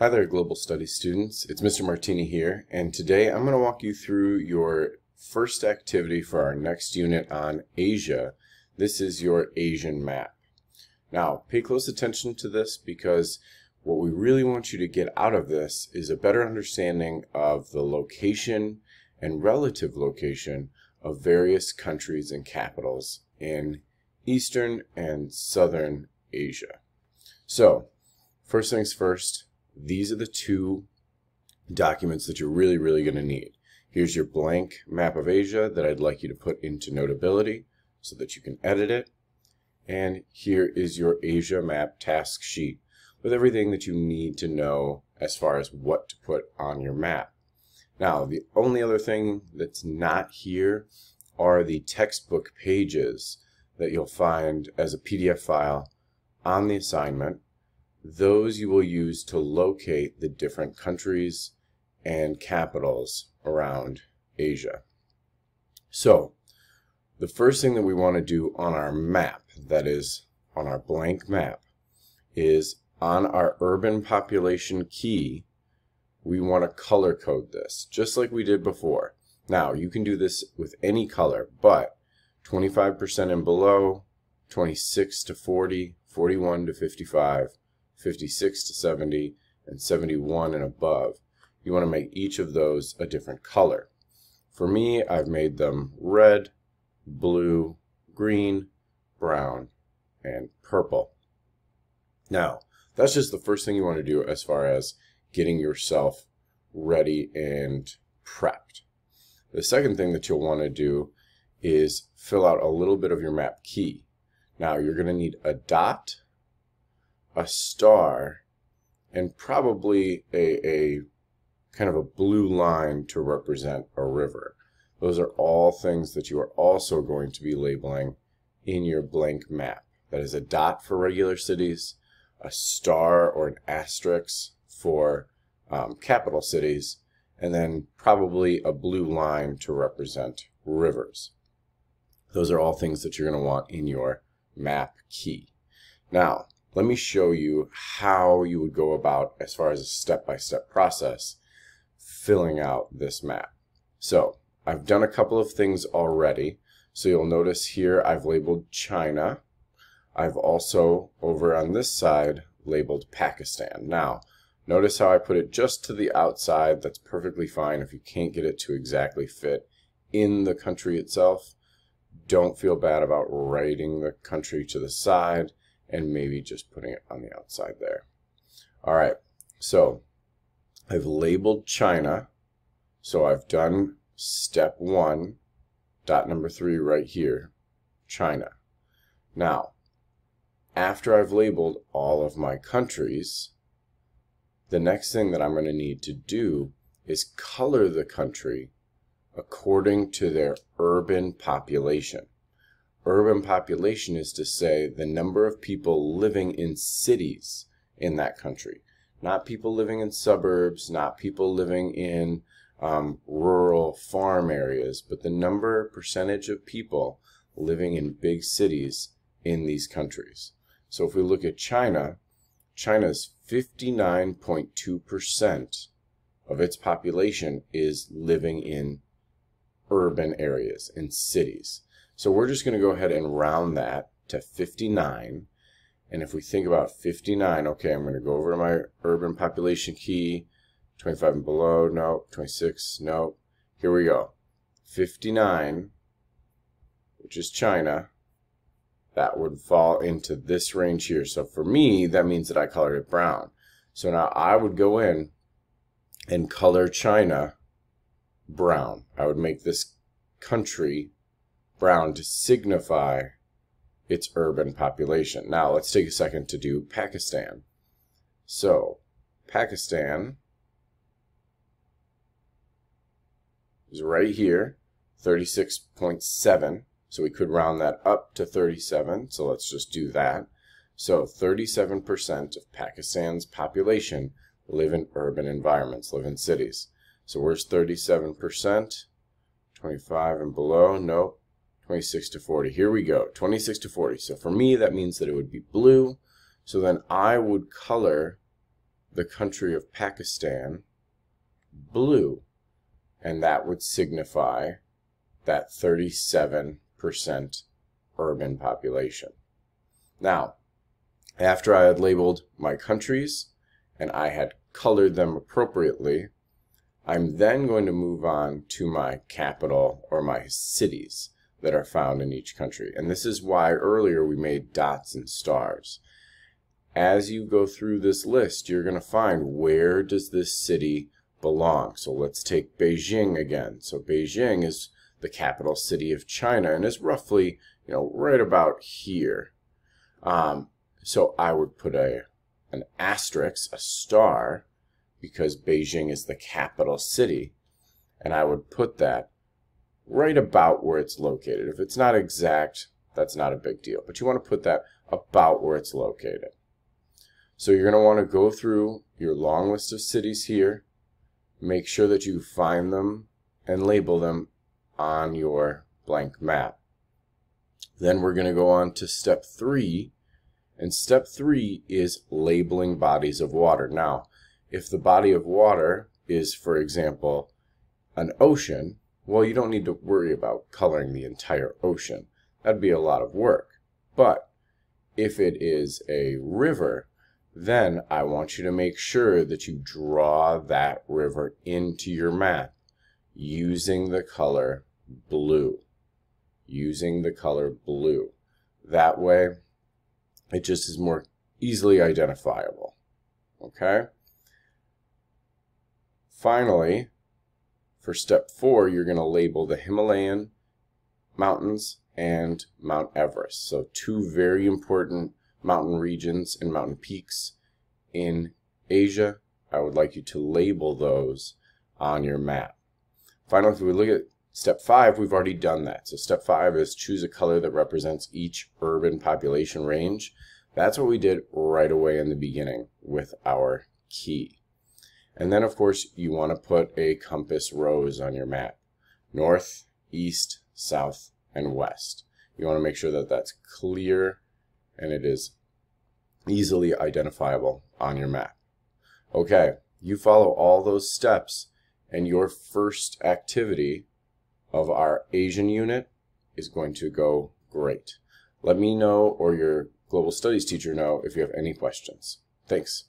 Hi there, Global Studies students. It's Mr. Martini here, and today I'm going to walk you through your first activity for our next unit on Asia. This is your Asian map. Now, pay close attention to this because what we really want you to get out of this is a better understanding of the location and relative location of various countries and capitals in Eastern and Southern Asia. So, first things first, these are the two documents that you're really, really going to need. Here's your blank map of Asia that I'd like you to put into Notability so that you can edit it. And here is your Asia map task sheet with everything that you need to know as far as what to put on your map. Now, the only other thing that's not here are the textbook pages that you'll find as a PDF file on the assignment those you will use to locate the different countries and capitals around Asia. So, the first thing that we want to do on our map, that is on our blank map, is on our urban population key, we want to color code this, just like we did before. Now, you can do this with any color, but 25% and below, 26 to 40, 41 to 55, 56 to 70, and 71 and above, you want to make each of those a different color. For me, I've made them red, blue, green, brown, and purple. Now, that's just the first thing you want to do as far as getting yourself ready and prepped. The second thing that you'll want to do is fill out a little bit of your map key. Now, you're going to need a dot, a star and probably a, a kind of a blue line to represent a river. Those are all things that you are also going to be labeling in your blank map. That is a dot for regular cities, a star or an asterisk for um, capital cities, and then probably a blue line to represent rivers. Those are all things that you're going to want in your map key. Now, let me show you how you would go about as far as a step-by-step -step process filling out this map. So I've done a couple of things already. So you'll notice here I've labeled China. I've also over on this side labeled Pakistan. Now notice how I put it just to the outside. That's perfectly fine if you can't get it to exactly fit in the country itself. Don't feel bad about writing the country to the side and maybe just putting it on the outside there. All right, so I've labeled China. So I've done step one, dot number three right here, China. Now, after I've labeled all of my countries, the next thing that I'm going to need to do is color the country according to their urban population. Urban population is to say the number of people living in cities in that country. Not people living in suburbs, not people living in um, rural farm areas, but the number percentage of people living in big cities in these countries. So if we look at China, China's 59.2% of its population is living in urban areas, in cities. So we're just going to go ahead and round that to 59. And if we think about 59, okay, I'm going to go over to my urban population key, 25 and below, no, 26, no. Here we go. 59, which is China, that would fall into this range here. So for me, that means that I colored it brown. So now I would go in and color China brown. I would make this country brown to signify its urban population. Now let's take a second to do Pakistan. So Pakistan is right here, 36.7. So we could round that up to 37. So let's just do that. So 37% of Pakistan's population live in urban environments, live in cities. So where's 37%? 25 and below? Nope. 26 to 40. Here we go, 26 to 40. So for me, that means that it would be blue. So then I would color the country of Pakistan blue, and that would signify that 37% urban population. Now, after I had labeled my countries and I had colored them appropriately, I'm then going to move on to my capital or my cities that are found in each country. And this is why earlier we made dots and stars. As you go through this list, you're going to find where does this city belong. So let's take Beijing again. So Beijing is the capital city of China and is roughly, you know, right about here. Um, so I would put a an asterisk, a star, because Beijing is the capital city, and I would put that right about where it's located. If it's not exact, that's not a big deal, but you want to put that about where it's located. So you're going to want to go through your long list of cities here, make sure that you find them and label them on your blank map. Then we're going to go on to step three, and step three is labeling bodies of water. Now, if the body of water is, for example, an ocean, well, you don't need to worry about coloring the entire ocean. That'd be a lot of work. But if it is a river, then I want you to make sure that you draw that river into your map using the color blue. Using the color blue. That way, it just is more easily identifiable. Okay? Finally, for step four, you're going to label the Himalayan mountains and Mount Everest. So two very important mountain regions and mountain peaks in Asia. I would like you to label those on your map. Finally, if we look at step five, we've already done that. So step five is choose a color that represents each urban population range. That's what we did right away in the beginning with our key. And then, of course, you want to put a compass rose on your map. North, east, south, and west. You want to make sure that that's clear and it is easily identifiable on your map. Okay, you follow all those steps and your first activity of our Asian unit is going to go great. Let me know or your global studies teacher know if you have any questions. Thanks.